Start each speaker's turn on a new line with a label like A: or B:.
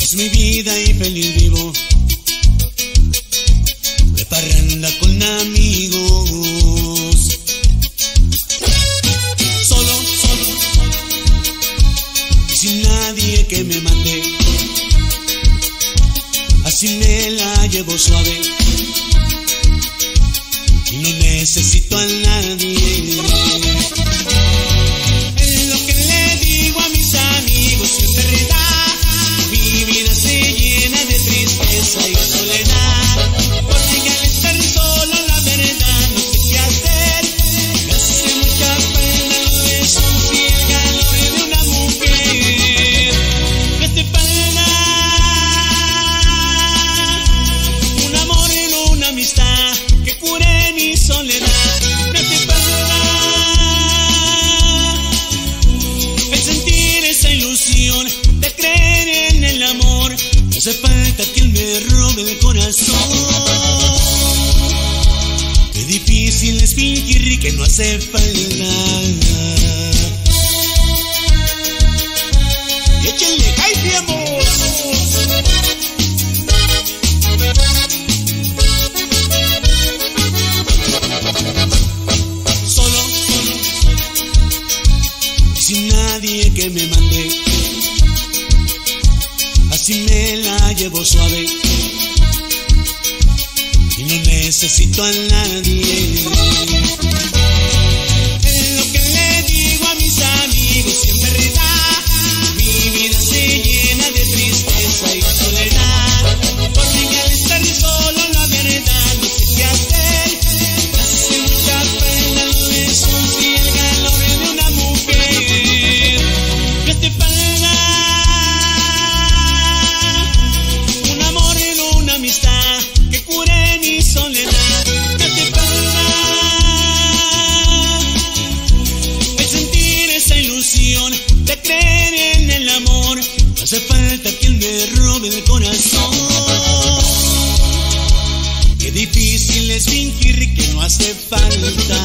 A: Es mi vida y feliz vivo. De parranda con amigos. Solo, solo. Y sin nadie que me mande. Así me la llevo suave. Y no necesito a nadie. Hace falta que él me robe el corazón. Qué difícil es fingir que no hace falta. Y échenle amor. solo, solo, y sin nadie que me mande. Así me la llevo suave y no necesito a nadie. De creer en el amor. No hace falta quien me robe el corazón. Qué difícil es fingir que no hace falta.